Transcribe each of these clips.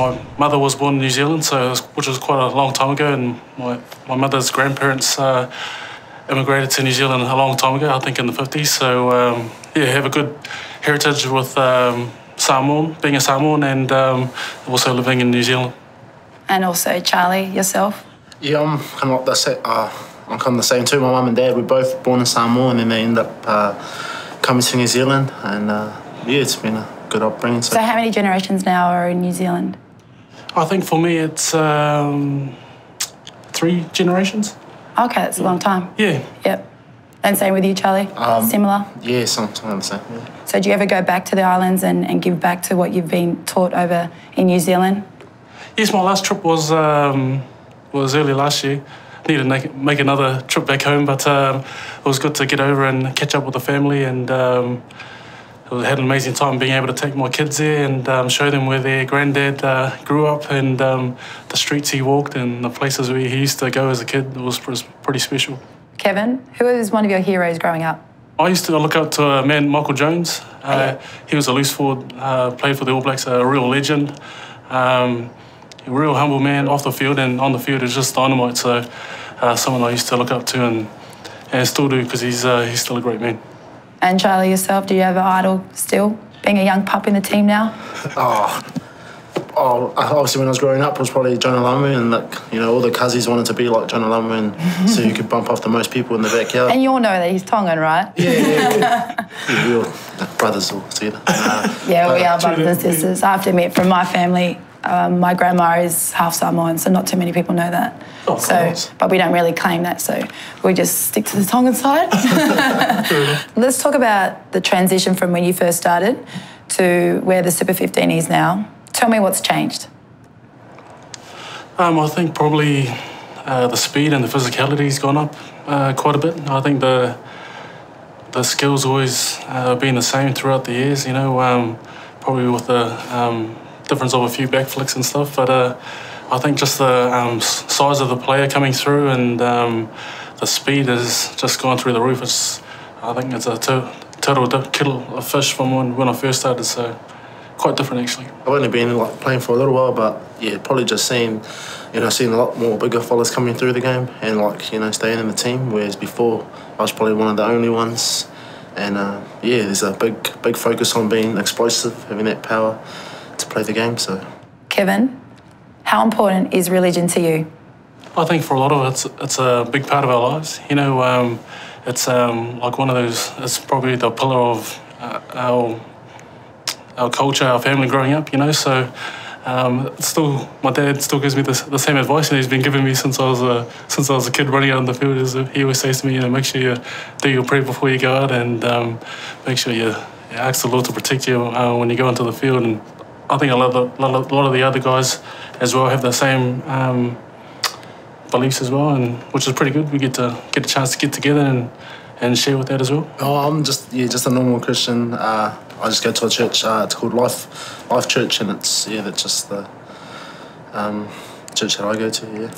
my mother was born in New Zealand, so was, which was quite a long time ago, and my, my mother's grandparents uh, immigrated to New Zealand a long time ago, I think in the 50s. So, um, yeah, have a good heritage with um, Samoan, being a Samoan, and um, also living in New Zealand. And also, Charlie, yourself? Yeah, I'm kind of like the same. Uh, I'm kind of the same too. My mum and dad were both born in Samoa, and then they ended up uh, coming to New Zealand, and uh, yeah, it's been a good upbringing. So. so, how many generations now are in New Zealand? I think for me, it's um, three generations. Okay, that's a long time. Yeah. Yep. And same with you, Charlie? Um, Similar? Yeah, something the same. Yeah. So do you ever go back to the islands and, and give back to what you've been taught over in New Zealand? Yes, my last trip was um, was early last year. Need to make, make another trip back home, but um, it was good to get over and catch up with the family and um, I had an amazing time being able to take my kids there and um, show them where their granddad uh, grew up and um, the streets he walked and the places where he used to go as a kid. It was pretty special. Kevin, who was one of your heroes growing up? I used to look up to a man, Michael Jones. Uh, oh, yeah. He was a loose forward, uh, played for the All Blacks, a real legend. Um, a real humble man off the field and on the field is just dynamite. So, uh, someone I used to look up to and, and still do because he's, uh, he's still a great man. And Charlie, yourself, do you have an idol still, being a young pup in the team now? Oh, oh obviously when I was growing up, it was probably Jonah Lomu, and like you know, all the cousins wanted to be like Jonah Lomu, and so you could bump off the most people in the backyard. And you all know that he's Tongan, right? Yeah, yeah, yeah. yeah we all brothers all together. Uh, yeah, we are brothers and sisters. I have to admit, from my family, um, my grandma is half Samoan, so not too many people know that. Oh, so, but we don't really claim that, so we just stick to the Tongan side. Let's talk about the transition from when you first started to where the Super 15 is now. Tell me what's changed. Um, I think probably uh, the speed and the physicality has gone up uh, quite a bit. I think the the skills always uh, been the same throughout the years. You know, um, probably with the um, difference of a few backflicks and stuff. But uh, I think just the um, size of the player coming through and um, the speed has just gone through the roof. It's, I think it's a total kettle of fish from when, when I first started. So quite different actually. I've only been like playing for a little while, but yeah, probably just seeing, you know, seeing a lot more bigger fellas coming through the game and like you know staying in the team. Whereas before, I was probably one of the only ones. And uh, yeah, there's a big big focus on being explosive, having that power play the game. So, Kevin, how important is religion to you? I think for a lot of us, it's, it's a big part of our lives. You know, um, it's um, like one of those. It's probably the pillar of uh, our our culture, our family growing up. You know, so. Um, still, my dad still gives me the, the same advice, and he's been giving me since I was a since I was a kid running out on the field. Is he always says to me, you know, make sure you do your prayer before you go out, and um, make sure you, you, ask the Lord to protect you uh, when you go into the field. And I think a lot of the, a lot of the other guys as well have the same um, beliefs as well, and which is pretty good. We get to get a chance to get together and and share with that as well. Oh, I'm just yeah, just a normal Christian. Uh, I just go to a church. Uh, it's called Life Life Church, and it's yeah, that's just the um, church that I go to. Yeah.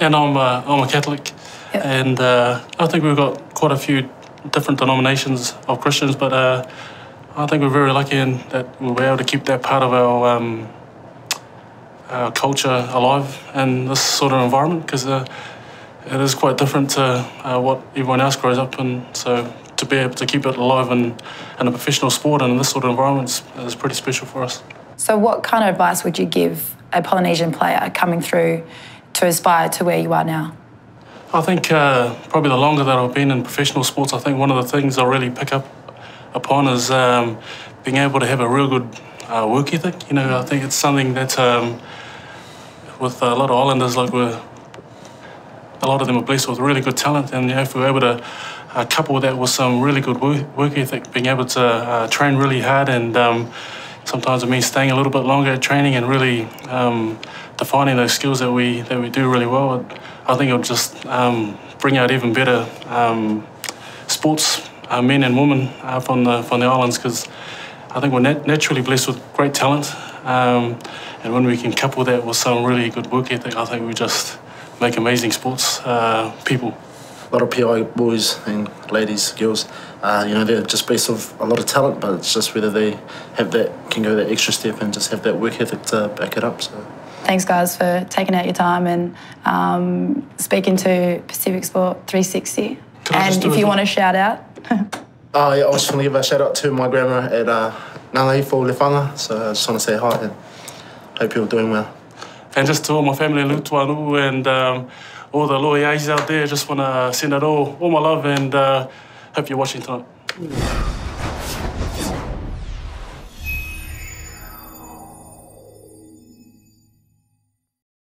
And I'm uh, I'm a Catholic, yep. and uh, I think we've got quite a few different denominations of Christians, but uh, I think we're very lucky in that we were able to keep that part of our, um, our culture alive in this sort of environment because uh, it is quite different to uh, what everyone else grows up in. So to be able to keep it alive in, in a professional sport and in this sort of environment is, is pretty special for us. So what kind of advice would you give a Polynesian player coming through to aspire to where you are now? I think uh, probably the longer that I've been in professional sports, I think one of the things I really pick up upon is um, being able to have a real good uh, work ethic. You know, I think it's something that um, with a lot of Islanders, like we're, a lot of them are blessed with really good talent, and you know, if we're able to uh, couple that with some really good work, ethic, being able to uh, train really hard, and um, sometimes it means staying a little bit longer at training and really um, defining those skills that we that we do really well. I think it'll just um, bring out even better um, sports uh, men and women uh, from the from the islands because I think we're nat naturally blessed with great talent, um, and when we can couple that with some really good work ethic, I think we just make amazing sports uh, people. A lot of PI boys and ladies, girls Uh, you know, they're just based off a lot of talent, but it's just whether they have that can go that extra step and just have that work ethic to back it up. So. Thanks, guys, for taking out your time and um, speaking to Pacific Sport 360. Can and if you want to shout out, Oh yeah, I just want to give a shout out to my grandma at uh, for Lefanga. So I just want to say hi and hope you're doing well. And just to all my family in Lutuanu and um, all the lawyers out there, just want to send out all, all my love and uh, hope you're watching tonight.